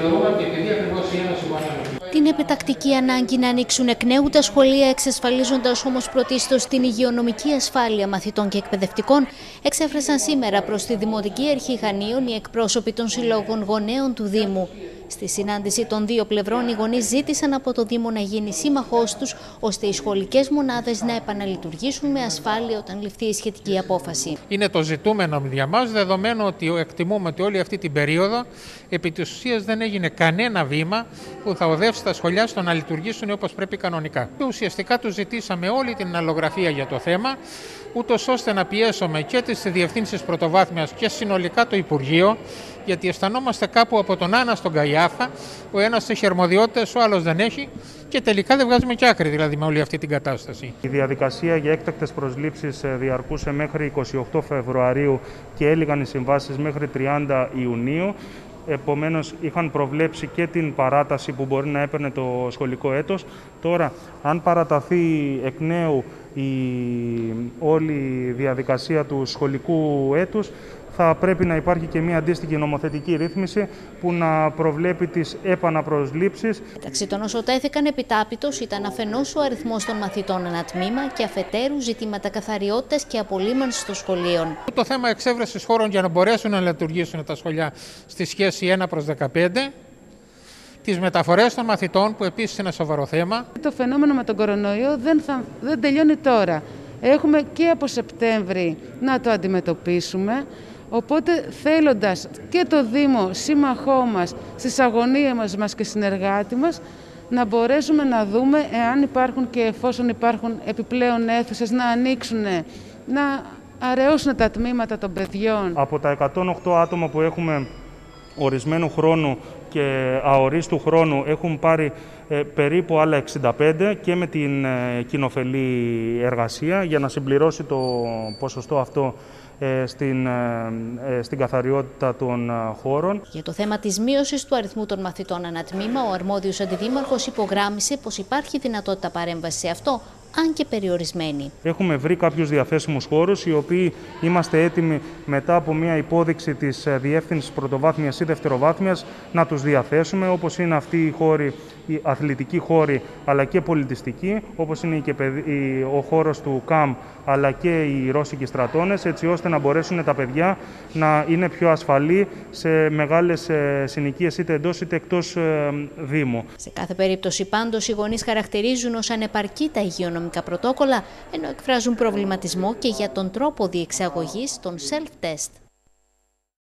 Θεωρούμε ότι επειδή ακριβώς η Ένωση Γονέων την επιτακτική ανάγκη να ανοίξουν εκ νέου τα σχολεία, εξασφαλίζοντας όμως πρωτίστως την υγειονομική ασφάλεια μαθητών και εκπαιδευτικών, εξέφρασαν σήμερα προς τη Δημοτική Αρχή Χανίων οι εκπρόσωποι των συλλόγων γονέων του Δήμου. Στη συνάντηση των δύο πλευρών, οι γονείς ζήτησαν από το Δήμο να γίνει σύμμαχός τους, ώστε οι σχολικές μονάδες να επαναλειτουργήσουν με ασφάλεια όταν ληφθεί η σχετική απόφαση. Είναι το ζητούμενο για μας, δεδομένου ότι εκτιμούμε ότι όλη αυτή την περίοδο επί της ουσίας δεν έγινε κανένα βήμα που θα οδεύσει τα σχολιά στο να λειτουργήσουν όπως πρέπει κανονικά. Ουσιαστικά τους ζητήσαμε όλη την αλλογραφία για το θέμα, ούτως ώστε να πιέσουμε και τις διευθύνσεις πρωτοβάθμιας και συνολικά το Υπουργείο, γιατί αισθανόμαστε κάπου από τον Άννα στον Καϊάφα, ο ένας έχει αρμοδιότητες, ο άλλος δεν έχει και τελικά δεν βγάζουμε και άκρη δηλαδή με όλη αυτή την κατάσταση. Η διαδικασία για έκτακτες προσλήψεις διαρκούσε μέχρι 28 Φεβρουαρίου και έλυγαν οι συμβάσεις μέχρι 30 Ιουνίου. Επομένως είχαν προβλέψει και την παράταση που μπορεί να έπαιρνε το σχολικό έτος. Τώρα, αν παραταθεί εκ νέου η όλη διαδικασία του σχολικού έτους, θα πρέπει να υπάρχει και μια αντίστοιχη νομοθετική ρύθμιση που να προβλέπει τις επαναπροσλήψεις. Μεταξύ των όσων τέθηκαν επιτάπητος ήταν αφενός ο αριθμός των μαθητών ένα τμήμα και αφετέρου ζητήματα καθαριότητας και απολύμανσης των σχολείων. Το θέμα εξέβρεσης χώρων για να μπορέσουν να λειτουργήσουν τα σχολιά στη σχέση 1 προς 15 τις μεταφορές των μαθητών, που επίσης είναι σοβαρό θέμα. Το φαινόμενο με τον κορονοϊό δεν, θα, δεν τελειώνει τώρα. Έχουμε και από Σεπτέμβρη να το αντιμετωπίσουμε. Οπότε θέλοντας και το Δήμο σύμμαχό μας, στις αγωνίες μας και συνεργάτη μας, να μπορέσουμε να δούμε εάν υπάρχουν και εφόσον υπάρχουν επιπλέον αίθουσες να ανοίξουν, να αραιώσουν τα τμήματα των παιδιών. Από τα 108 άτομα που έχουμε ορισμένου χρόνου και αορίστου χρόνου έχουν πάρει ε, περίπου άλλα 65 και με την ε, κοινοφελή εργασία για να συμπληρώσει το ποσοστό αυτό ε, στην, στην καθαριότητα των χώρων. Για το θέμα της μείωσης του αριθμού των μαθητών ανατμήμα, ο αρμόδιος αντιδήμαρχος υπογράμμισε πως υπάρχει δυνατότητα παρέμβασης σε αυτό, αν και περιορισμένη. Έχουμε βρει κάποιους διαθέσιμους χώρους, οι οποίοι είμαστε έτοιμοι μετά από μια υπόδειξη της διεύθυνσης πρωτοβάθμιας ή δευτεροβάθμιας να τους διαθέσουμε, όπως είναι αυτοί οι χώροι, οι αθλητικοί χώροι, αλλά και πολιτιστικοί, όπως είναι ο χώρος του ΚΑΜ, αλλά και οι ρώσικοι στρατώνες, έτσι ώστε να μπορέσουν τα παιδιά να είναι πιο ασφαλή σε μεγάλες συνοικίες είτε εντός είτε εκτός ε, Δήμου. Σε κάθε περίπτωση, πάντως, οι γονείς χαρακτηρίζουν ως ανεπαρκή τα υγειονομικά πρωτόκολλα, ενώ εκφράζουν προβληματισμό και για τον τρόπο διεξαγωγής των self-test.